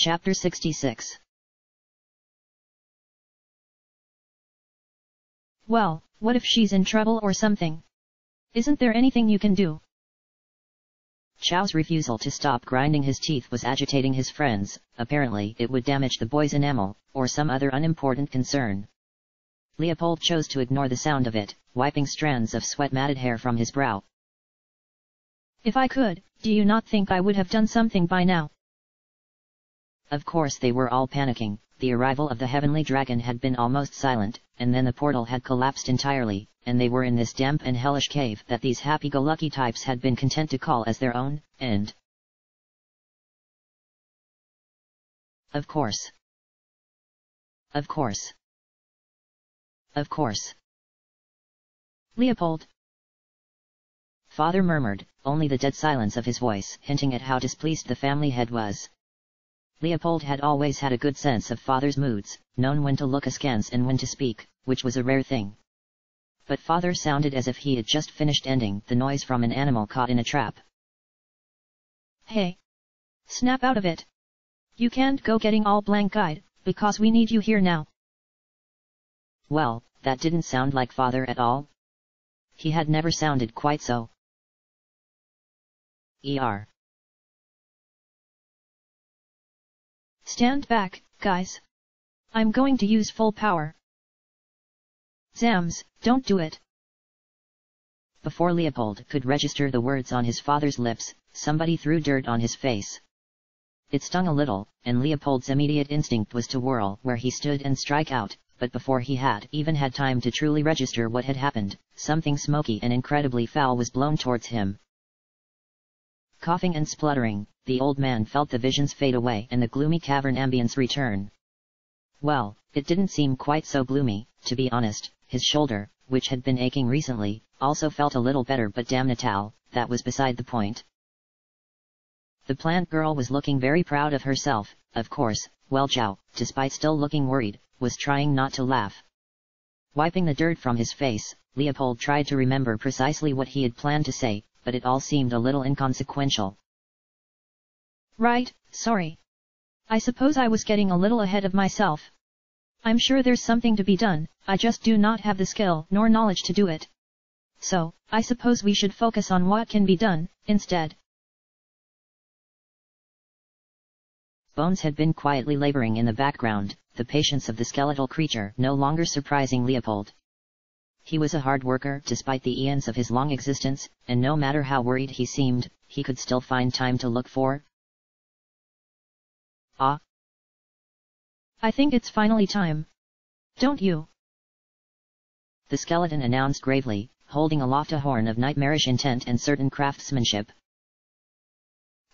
Chapter 66 Well, what if she's in trouble or something? Isn't there anything you can do? Chow's refusal to stop grinding his teeth was agitating his friends, apparently it would damage the boy's enamel, or some other unimportant concern. Leopold chose to ignore the sound of it, wiping strands of sweat-matted hair from his brow. If I could, do you not think I would have done something by now? Of course they were all panicking, the arrival of the heavenly dragon had been almost silent, and then the portal had collapsed entirely, and they were in this damp and hellish cave that these happy-go-lucky types had been content to call as their own, and... Of course. Of course. Of course. Leopold. Father murmured, only the dead silence of his voice hinting at how displeased the family head was. Leopold had always had a good sense of father's moods, known when to look askance and when to speak, which was a rare thing. But father sounded as if he had just finished ending the noise from an animal caught in a trap. Hey! Snap out of it! You can't go getting all blank-eyed, because we need you here now. Well, that didn't sound like father at all. He had never sounded quite so. ER Stand back, guys. I'm going to use full power. Zams, don't do it. Before Leopold could register the words on his father's lips, somebody threw dirt on his face. It stung a little, and Leopold's immediate instinct was to whirl where he stood and strike out, but before he had even had time to truly register what had happened, something smoky and incredibly foul was blown towards him. Coughing and spluttering, the old man felt the visions fade away and the gloomy cavern ambience return. Well, it didn't seem quite so gloomy, to be honest, his shoulder, which had been aching recently, also felt a little better but damn Natal, that was beside the point. The plant girl was looking very proud of herself, of course, well Zhao, despite still looking worried, was trying not to laugh. Wiping the dirt from his face, Leopold tried to remember precisely what he had planned to say, but it all seemed a little inconsequential. Right, sorry. I suppose I was getting a little ahead of myself. I'm sure there's something to be done, I just do not have the skill nor knowledge to do it. So, I suppose we should focus on what can be done, instead. Bones had been quietly laboring in the background, the patience of the skeletal creature no longer surprising Leopold. He was a hard worker despite the eons of his long existence, and no matter how worried he seemed, he could still find time to look for, Ah. I think it's finally time. Don't you? The skeleton announced gravely, holding aloft a horn of nightmarish intent and certain craftsmanship.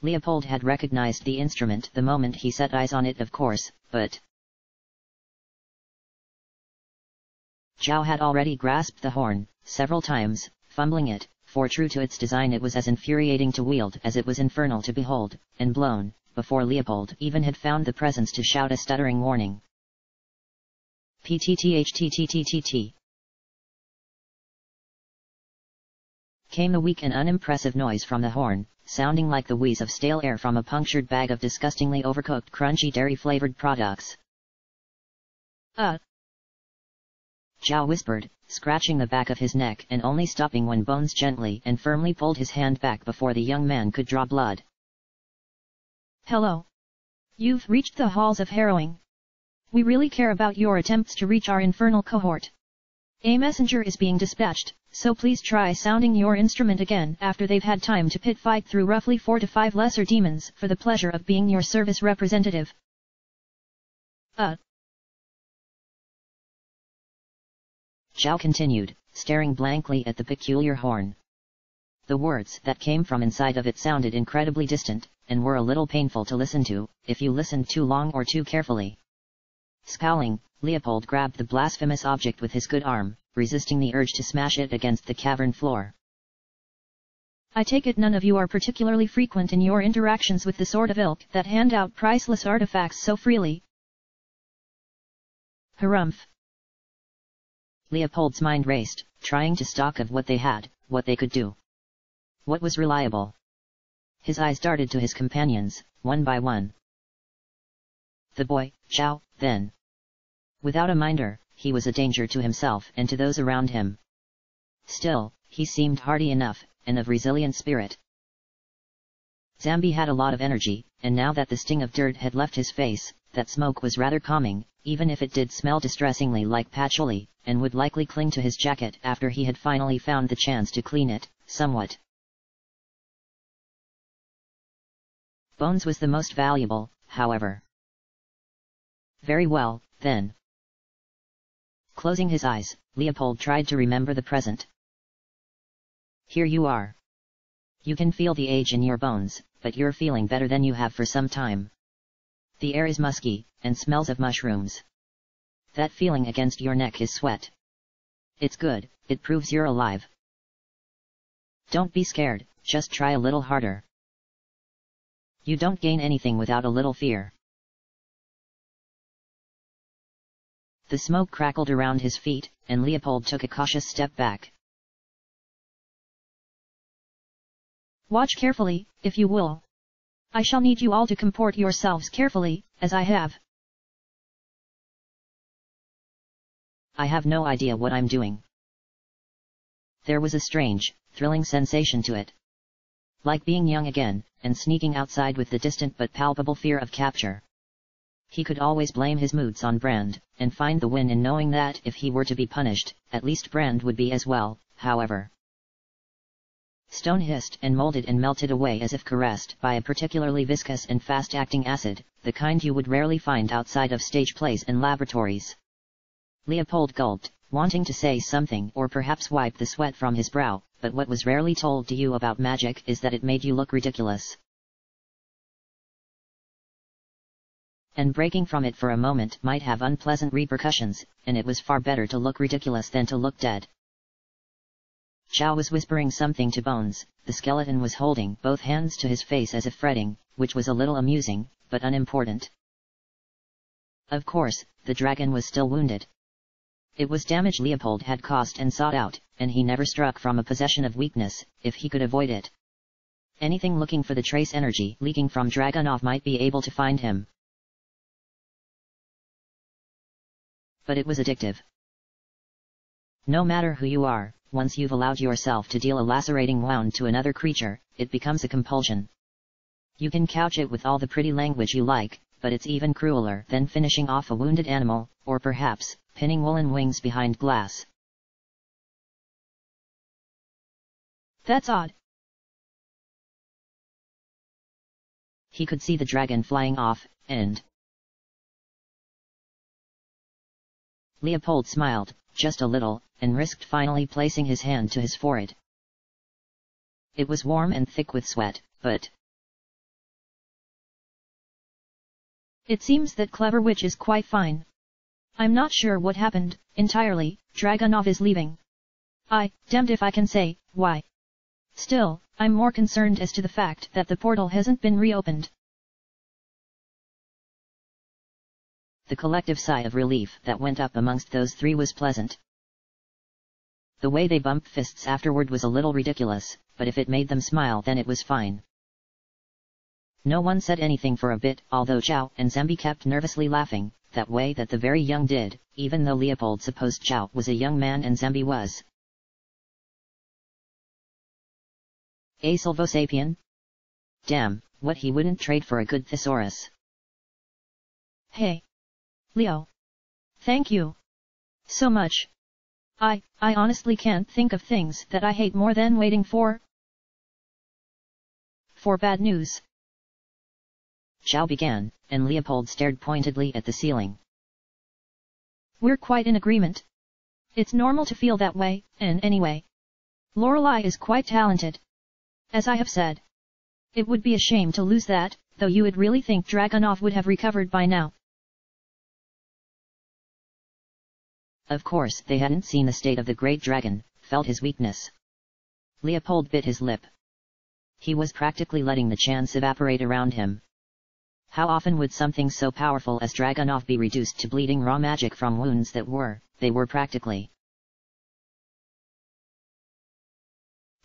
Leopold had recognized the instrument the moment he set eyes on it of course, but... Zhao had already grasped the horn, several times, fumbling it, for true to its design it was as infuriating to wield as it was infernal to behold, and blown, before Leopold even had found the presence to shout a stuttering warning. PTTHTTTTT Came the weak and unimpressive noise from the horn, sounding like the wheeze of stale air from a punctured bag of disgustingly overcooked crunchy dairy-flavored products. Uh. Zhao whispered, scratching the back of his neck and only stopping when Bones gently and firmly pulled his hand back before the young man could draw blood. Hello. You've reached the halls of harrowing. We really care about your attempts to reach our infernal cohort. A messenger is being dispatched, so please try sounding your instrument again after they've had time to pit fight through roughly four to five lesser demons for the pleasure of being your service representative. Uh. Zhao continued, staring blankly at the peculiar horn. The words that came from inside of it sounded incredibly distant, and were a little painful to listen to, if you listened too long or too carefully. Scowling, Leopold grabbed the blasphemous object with his good arm, resisting the urge to smash it against the cavern floor. I take it none of you are particularly frequent in your interactions with the sort of ilk that hand out priceless artifacts so freely. Harumph. Leopold's mind raced, trying to stock of what they had, what they could do. What was reliable? his eyes darted to his companions, one by one. the boy, Chow, then. Without a minder, he was a danger to himself and to those around him. Still, he seemed hardy enough, and of resilient spirit. Zambi had a lot of energy, and now that the sting of dirt had left his face, that smoke was rather calming, even if it did smell distressingly like patchouli, and would likely cling to his jacket after he had finally found the chance to clean it, somewhat. Bones was the most valuable, however. Very well, then. Closing his eyes, Leopold tried to remember the present. Here you are. You can feel the age in your bones, but you're feeling better than you have for some time. The air is musky, and smells of mushrooms. That feeling against your neck is sweat. It's good, it proves you're alive. Don't be scared, just try a little harder. You don't gain anything without a little fear. The smoke crackled around his feet, and Leopold took a cautious step back. Watch carefully, if you will. I shall need you all to comport yourselves carefully, as I have. I have no idea what I'm doing. There was a strange, thrilling sensation to it. Like being young again, and sneaking outside with the distant but palpable fear of capture. He could always blame his moods on Brand, and find the win in knowing that if he were to be punished, at least Brand would be as well, however. Stone hissed and molded and melted away as if caressed by a particularly viscous and fast-acting acid, the kind you would rarely find outside of stage plays and laboratories. Leopold gulped, wanting to say something or perhaps wipe the sweat from his brow, but what was rarely told to you about magic is that it made you look ridiculous. And breaking from it for a moment might have unpleasant repercussions, and it was far better to look ridiculous than to look dead. Chow was whispering something to Bones, the skeleton was holding both hands to his face as if fretting, which was a little amusing, but unimportant. Of course, the dragon was still wounded. It was damage Leopold had caused and sought out, and he never struck from a possession of weakness, if he could avoid it. Anything looking for the trace energy leaking from Dragunov might be able to find him. But it was addictive. No matter who you are, once you've allowed yourself to deal a lacerating wound to another creature, it becomes a compulsion. You can couch it with all the pretty language you like, but it's even crueler than finishing off a wounded animal, or perhaps, pinning woolen wings behind glass. That's odd. He could see the dragon flying off, and... Leopold smiled, just a little, and risked finally placing his hand to his forehead. It was warm and thick with sweat, but... It seems that Clever Witch is quite fine. I'm not sure what happened, entirely, Dragunov is leaving. I, damned if I can say, why. Still, I'm more concerned as to the fact that the portal hasn't been reopened. The collective sigh of relief that went up amongst those three was pleasant. The way they bumped fists afterward was a little ridiculous, but if it made them smile then it was fine. No one said anything for a bit, although Chow and Zambi kept nervously laughing, that way that the very young did, even though Leopold supposed Chow was a young man and Zambi was. A Silvosapien? Damn, what he wouldn't trade for a good thesaurus. Hey! Leo! Thank you! So much! I, I honestly can't think of things that I hate more than waiting for. For bad news. Chow began, and Leopold stared pointedly at the ceiling. We're quite in agreement. It's normal to feel that way, and anyway. Lorelei is quite talented. As I have said. It would be a shame to lose that, though you would really think Dragunov would have recovered by now. Of course they hadn't seen the state of the great dragon, felt his weakness. Leopold bit his lip. He was practically letting the chance evaporate around him. How often would something so powerful as Dragunov be reduced to bleeding raw magic from wounds that were, they were practically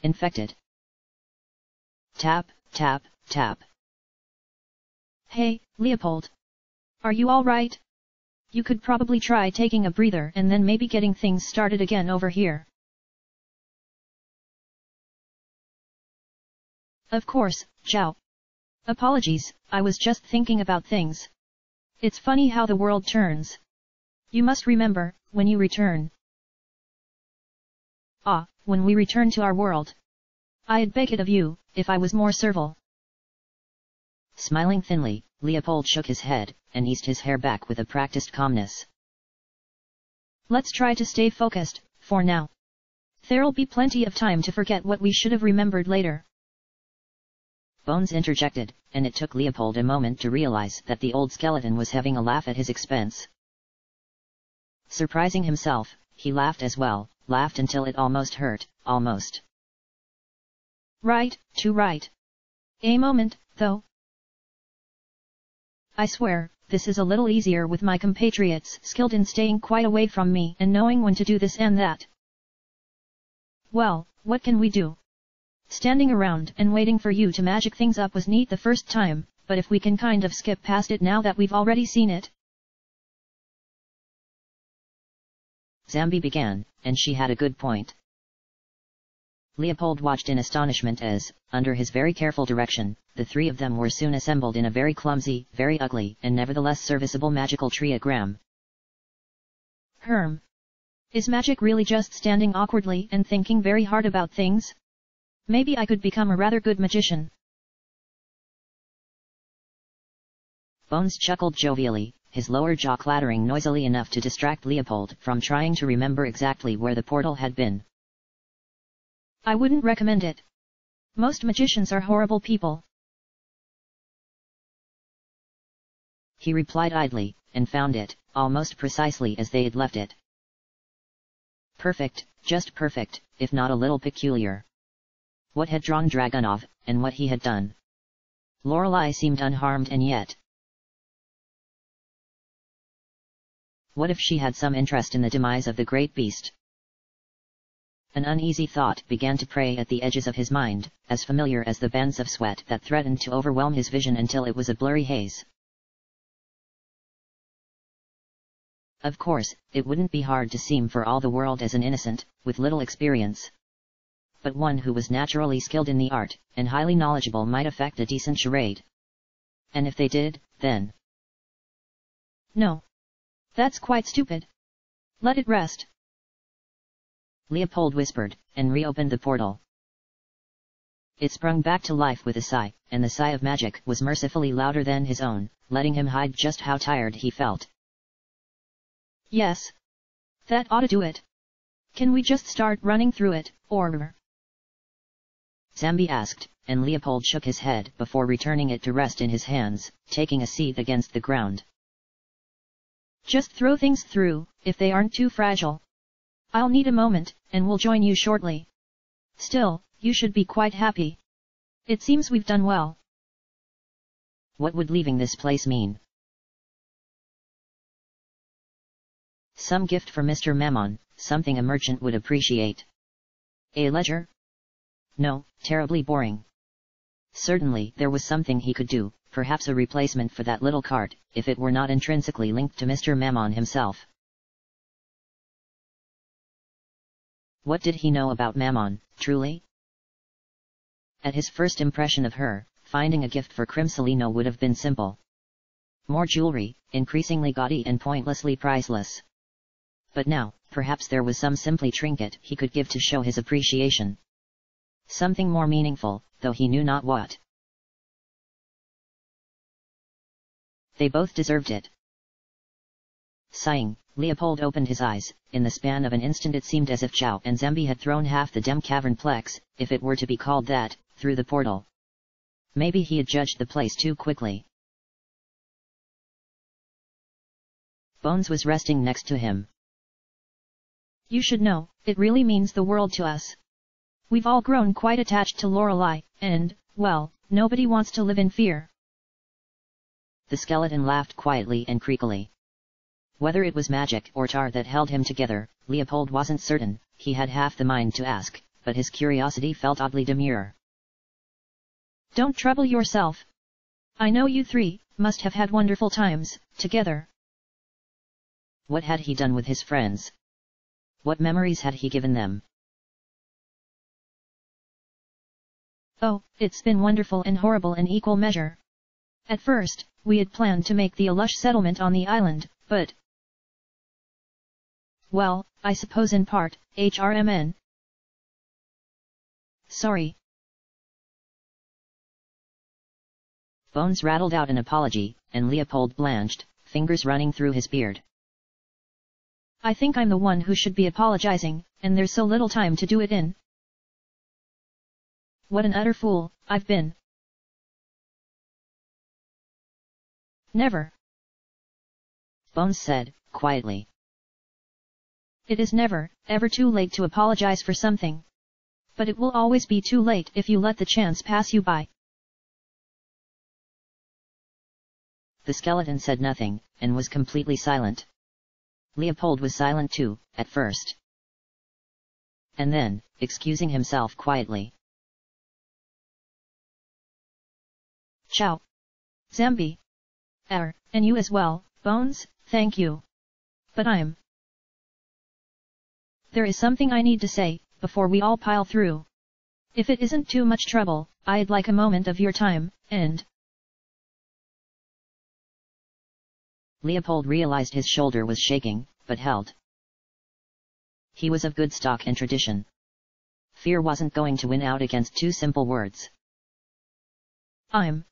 infected? Tap, tap, tap. Hey, Leopold. Are you alright? You could probably try taking a breather and then maybe getting things started again over here. Of course, Zhao. Apologies, I was just thinking about things. It's funny how the world turns. You must remember, when you return. Ah, when we return to our world. I'd beg it of you, if I was more servile. Smiling thinly, Leopold shook his head, and eased his hair back with a practiced calmness. Let's try to stay focused, for now. There'll be plenty of time to forget what we should have remembered later. Bones interjected, and it took Leopold a moment to realize that the old skeleton was having a laugh at his expense. Surprising himself, he laughed as well, laughed until it almost hurt, almost. Right, too right. A moment, though. I swear, this is a little easier with my compatriots skilled in staying quite away from me and knowing when to do this and that. Well, what can we do? Standing around and waiting for you to magic things up was neat the first time, but if we can kind of skip past it now that we've already seen it. Zambi began, and she had a good point. Leopold watched in astonishment as, under his very careful direction, the three of them were soon assembled in a very clumsy, very ugly, and nevertheless serviceable magical triagram. Herm. Is magic really just standing awkwardly and thinking very hard about things? Maybe I could become a rather good magician. Bones chuckled jovially, his lower jaw clattering noisily enough to distract Leopold from trying to remember exactly where the portal had been. I wouldn't recommend it. Most magicians are horrible people. He replied idly, and found it, almost precisely as they had left it. Perfect, just perfect, if not a little peculiar what had drawn Dragunov, and what he had done. Lorelei seemed unharmed and yet... What if she had some interest in the demise of the great beast? An uneasy thought began to prey at the edges of his mind, as familiar as the bands of sweat that threatened to overwhelm his vision until it was a blurry haze. Of course, it wouldn't be hard to seem for all the world as an innocent, with little experience but one who was naturally skilled in the art, and highly knowledgeable might effect a decent charade. And if they did, then... No. That's quite stupid. Let it rest. Leopold whispered, and reopened the portal. It sprung back to life with a sigh, and the sigh of magic was mercifully louder than his own, letting him hide just how tired he felt. Yes. That ought to do it. Can we just start running through it, or... Zambi asked, and Leopold shook his head before returning it to rest in his hands, taking a seat against the ground. Just throw things through, if they aren't too fragile. I'll need a moment, and we'll join you shortly. Still, you should be quite happy. It seems we've done well. What would leaving this place mean? Some gift for Mr. Mammon, something a merchant would appreciate. A ledger, no, terribly boring. Certainly there was something he could do, perhaps a replacement for that little cart, if it were not intrinsically linked to Mr. Mammon himself. What did he know about Mammon, truly? At his first impression of her, finding a gift for Crimsolino would have been simple. More jewelry, increasingly gaudy and pointlessly priceless. But now, perhaps there was some simply trinket he could give to show his appreciation something more meaningful, though he knew not what. They both deserved it. Sighing, Leopold opened his eyes, in the span of an instant it seemed as if Zhao and Zambi had thrown half the Dem Cavern Plex, if it were to be called that, through the portal. Maybe he had judged the place too quickly. Bones was resting next to him. You should know, it really means the world to us. We've all grown quite attached to Lorelei, and, well, nobody wants to live in fear. The skeleton laughed quietly and creakily. Whether it was magic or tar that held him together, Leopold wasn't certain, he had half the mind to ask, but his curiosity felt oddly demure. Don't trouble yourself. I know you three, must have had wonderful times, together. What had he done with his friends? What memories had he given them? Oh, it's been wonderful and horrible in equal measure. At first, we had planned to make the Alush settlement on the island, but... Well, I suppose in part, HRMN. Sorry. Bones rattled out an apology, and Leopold blanched, fingers running through his beard. I think I'm the one who should be apologizing, and there's so little time to do it in. What an utter fool, I've been. Never. Bones said, quietly. It is never, ever too late to apologize for something. But it will always be too late if you let the chance pass you by. The skeleton said nothing, and was completely silent. Leopold was silent too, at first. And then, excusing himself quietly. Ciao. Zambi. Er, and you as well, Bones, thank you. But I'm... There is something I need to say, before we all pile through. If it isn't too much trouble, I'd like a moment of your time, and... Leopold realized his shoulder was shaking, but held. He was of good stock and tradition. Fear wasn't going to win out against two simple words. I'm...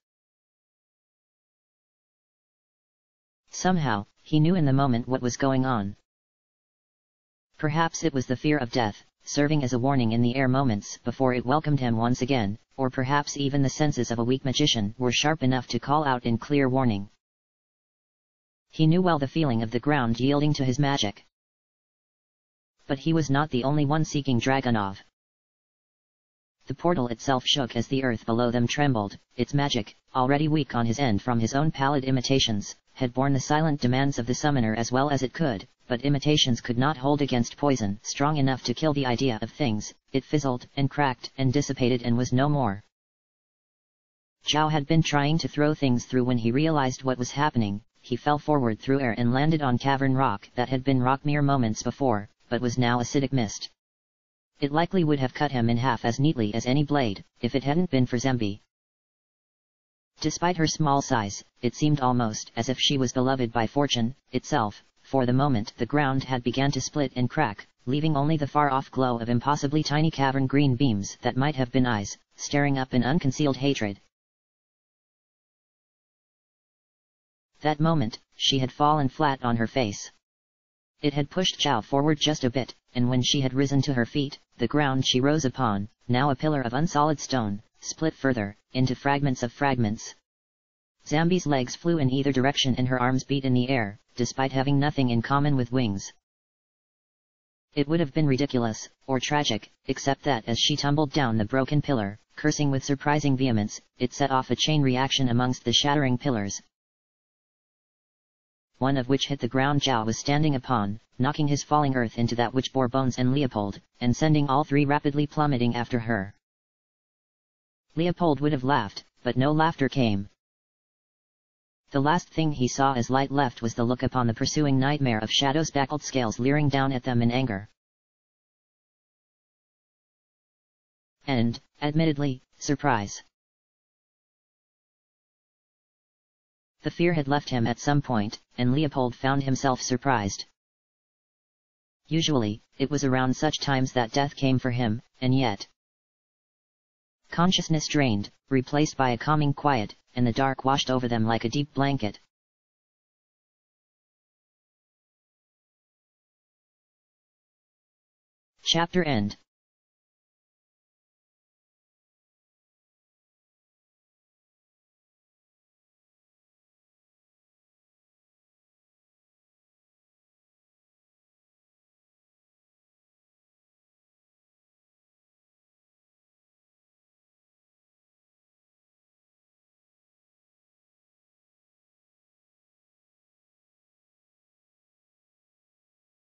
Somehow, he knew in the moment what was going on. Perhaps it was the fear of death, serving as a warning in the air moments before it welcomed him once again, or perhaps even the senses of a weak magician were sharp enough to call out in clear warning. He knew well the feeling of the ground yielding to his magic. But he was not the only one seeking Dragunov. The portal itself shook as the earth below them trembled, its magic, already weak on his end from his own pallid imitations, had borne the silent demands of the summoner as well as it could, but imitations could not hold against poison strong enough to kill the idea of things, it fizzled and cracked and dissipated and was no more. Zhao had been trying to throw things through when he realized what was happening, he fell forward through air and landed on cavern rock that had been rock mere moments before, but was now acidic mist. It likely would have cut him in half as neatly as any blade, if it hadn't been for Zambi. Despite her small size, it seemed almost as if she was beloved by fortune, itself, for the moment the ground had begun to split and crack, leaving only the far-off glow of impossibly tiny cavern green beams that might have been eyes, staring up in unconcealed hatred. That moment, she had fallen flat on her face. It had pushed Zhao forward just a bit, and when she had risen to her feet, the ground she rose upon, now a pillar of unsolid stone, split further, into fragments of fragments. Zambi's legs flew in either direction and her arms beat in the air, despite having nothing in common with wings. It would have been ridiculous, or tragic, except that as she tumbled down the broken pillar, cursing with surprising vehemence, it set off a chain reaction amongst the shattering pillars. One of which hit the ground Zhao was standing upon, knocking his falling earth into that which bore Bones and Leopold, and sending all three rapidly plummeting after her. Leopold would have laughed, but no laughter came. The last thing he saw as light left was the look upon the pursuing nightmare of Shadow's backled scales leering down at them in anger. And, admittedly, surprise. The fear had left him at some point, and Leopold found himself surprised. Usually, it was around such times that death came for him, and yet, Consciousness drained, replaced by a calming quiet, and the dark washed over them like a deep blanket. Chapter End